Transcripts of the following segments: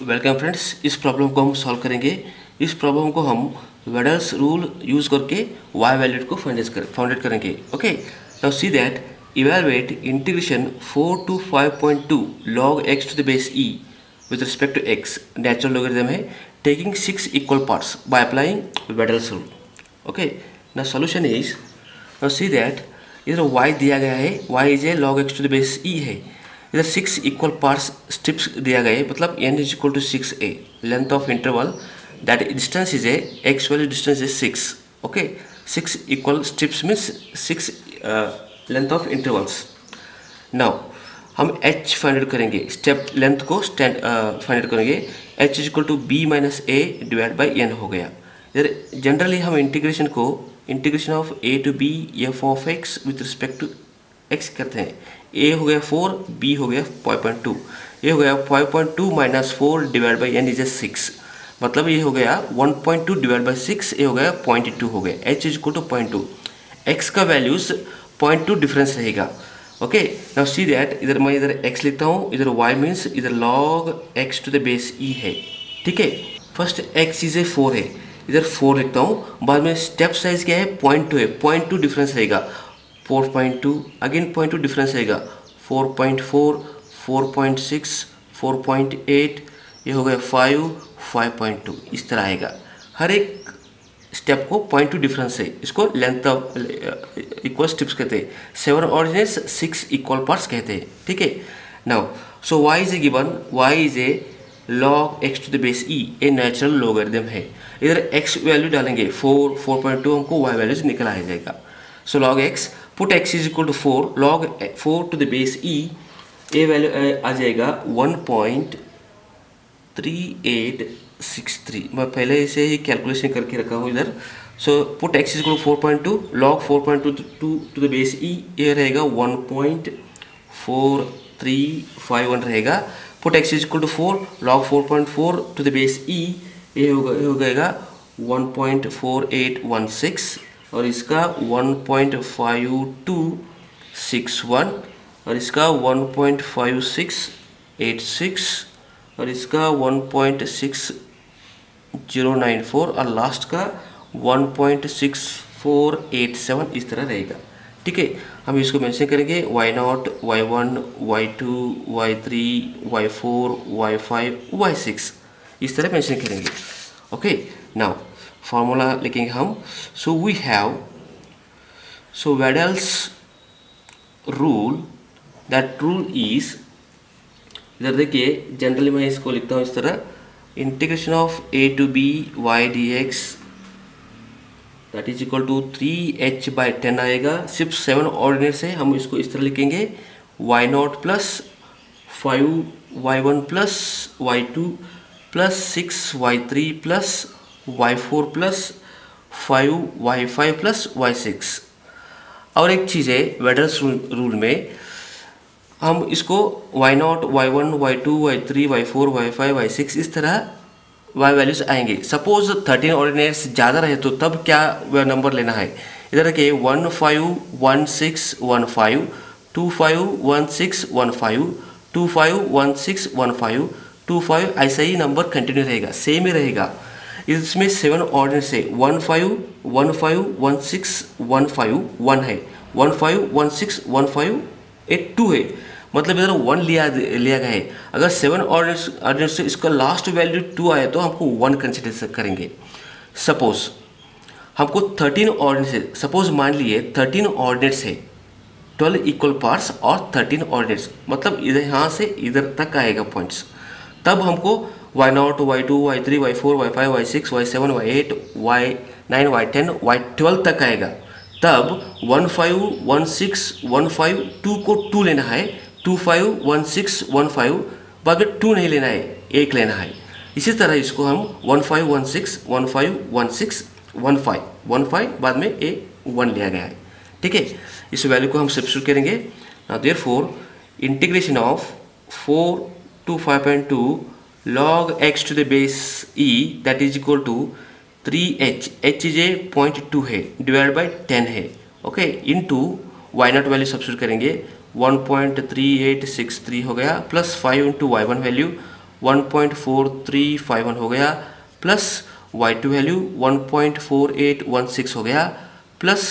Welcome friends इस problem को हम सॉल्व करेंगे। इस प्रॉब्लम को हम वेडल्स रूल यूज़ करके वाई वैल्यूट को फाउंडेड करेंगे। Okay now see that evaluate integration four to five point two log x to the base e with respect to x natural logarithm है taking six equal parts by applying Weddle's rule okay ना solution is now see that इधर y दिया गया है y is a log x to the base e है। इधर six equal parts strips दिया गया है। मतलब n is equal to six a length of interval that distance is a x value distance is six okay six equal strips means six length of intervals now हम h find out करेंगे। Step length को stand find out करेंगे। H is equal to b minus a divide by n हो गया। इधर generally हम integration को integration of a to b f of x with respect to x करते हैं। ए हो गया फोर बी हो गया फाइव पॉइंट टू ए हो गया five point two minus four divide by n is a six मतलब ये हो गया one point two divide by six ये हो गया पॉइंट टू हो गया. H is equal to point two x का वैल्यूज़ पॉइंट टू डिफरेंस रहेगा. ओके नाउ सी दैट इधर मैं इधर एक्स लिखता हूँ. इधर वाई मीन्स इधर log x to the base e है. ठीक है? First x is a four है. इधर फोर लिखता हूँ. बाद में स्टेप साइज़ क्या है? पॉइंट टू है. पॉइंट टू डिफरेंस रहेगा. 4.2 अगेन पॉइंट टू डिफरेंस रहेगा 4.4 4.6 4.8 ये हो गया 5 5.2 इस तरह आएगा। हर एक स्टेप को पॉइंट टू डिफरेंस है। इसको लेंथ ऑफ़ इक्वल स्टेप्स कहते हैं। Seven ordinates six equal parts कहते हैं। ठीक है? Now so y is a given y is a log x to the base e a natural logarithm है। इधर एक्स वैल्यू डालेंगे फोर फोर पॉइंट टू हमको वाई वैल्यूज़ निकल आ जाएगा। So log x put x is equal to four log four to the base e a value आ जाएगा one point three eight six three मैं पहले इसे ही कैलकुलेशन करके रखा हूँ इधर। So put x is equal four point two log four point two two to the base e ये रहेगा one point four three five one रहेगा। Put x is equal to four log four point four to the base e ये होगा ये हो जाएगा one point four eight one six और इसका 1.5261 और इसका 1.5686 और इसका 1.6094 और लास्ट का 1.6487 इस तरह रहेगा। ठीक है, हम इसको मेंशन करेंगे, y nought y one y two y three y four y five y six इस तरह मेंशन करेंगे। ओके नाउ फॉर्मूला लिखेंगे हम। So we have so Weddle's rule that rule is इधर देखिए जनरली मैं इसको लिखता हूँ इस तरह। Integration of a to b y d x that is equal to three h by ten आएगा। सिर्फ़ सेवन ऑर्डिनेट से हम इसको इस तरह लिखेंगे। Y nought plus five y one plus y two plus six y three plus y four plus five y five plus y six और एक चीज़ है वेडल्स रूल में, हम इसको y nought y one y two y three y four y five y six इस तरह y values आएँगे। सपोज़ थर्टीन ऑर्डिनेट्स ज़्यादा रहे तो तब क्या नंबर लेना है? इधर के one five one six one five two five one six one five two five one six one five two five ऐसा ही नंबर कंटिन्यू रहेगा सेम ही रहेगा। इसमें सेवन ऑर्डिनेट्स है one five one five one six one five one है। One five one six one five eight two है। मतलब इधर वन लिया लिया गया है। अगर सेवन ऑर्डिनेट्स ऑर्डिनेट्स से इसका लास्ट वैल्यू टू आया तो हमको वन कंसिडर करेंगे। सपोज़ हमको थर्टीन ऑर्डिनेट्स सपोज़ मान लिए थर्टीन ऑर्डिनेट्स है। ट्वेल्व इक्वल पार्ट्स और थर्टीन ऑर्डिनेट्स मतलब इधर यहाँ से इधर तक आएगा पॉइंट्स तब हमको y nought y two y three y four y five y six y seven y eight y nine y ten y twelve तक आएगा। तब one five one six one five two को टू लेना है। Two five one six one five में two नहीं लेना है, एक लेना है। इसी तरह इसको हम one five one six one five one six one five one five बाद में ए वन लिया गया है। ठीक है? इस वैल्यू को हम सब्सिट्यूट करेंगे। There four integration of four to five point two log x to the base e that is equal to 3h h. Is a point two है डिवाइड बाई टेन है okay into y nought value substitute करेंगे 1.3863 हो गया plus five into y one value one point four three five one हो गया plus y two value one point four eight one six हो गया plus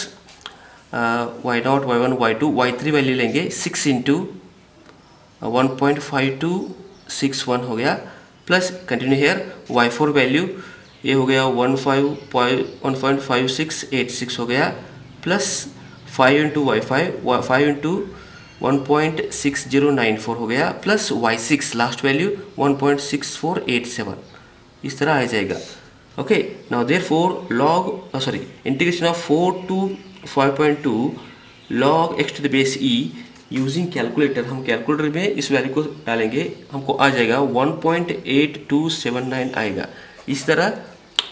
y nought y one y two y three value लेंगे six into one point five two six one हो गया plus continue here y four value ये हो गया one five one point five six eight six हो गया. Plus five into y five five into one point six zero nine four हो गया. Plus y six last value one point six four eight seven इस तरह आ जाएगा. Okay now there four log sorry integration of four to five point two log x to the base e using calculator हम calculator में इस value को डालेंगे, हमको आ जाएगा one point eight two seven nine आएगा। इस तरह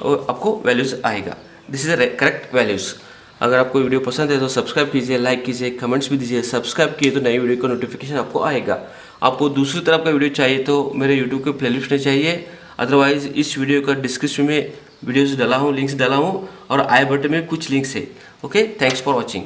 आपको वैल्यूज़ आएगा। This is the correct values अगर आपको वीडियो पसंद है तो सब्सक्राइब कीजिए लाइक कीजिए कमेंट्स भी दीजिए। सब्सक्राइब किए तो नई वीडियो का नोटिफिकेशन आपको आएगा। आपको दूसरी तरफ़ का वीडियो चाहिए तो मेरे यूट्यूब के प्लेलिस्ट में चाहिए। अदरवाइज़ इस वीडियो का डिस्क्रिप्शन में वीडियोज़ डाला हूँ लिंक्स डाला हूँ और आई बटन में कुछ लिंक्स है। Okay thanks for watching